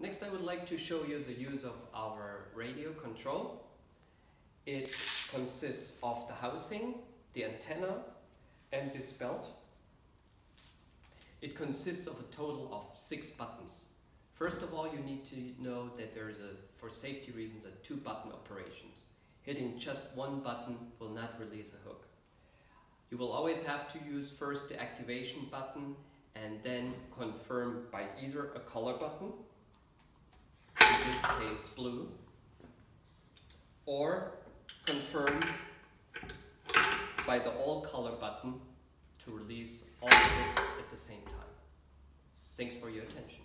Next I would like to show you the use of our radio control. It consists of the housing, the antenna and this belt. It consists of a total of six buttons. First of all, you need to know that there is a, for safety reasons, a two button operation. Hitting just one button will not release a hook. You will always have to use first the activation button and then confirm by either a color button, in this case blue, or confirm by the all color button to release all hooks at the same time. Thanks for your attention.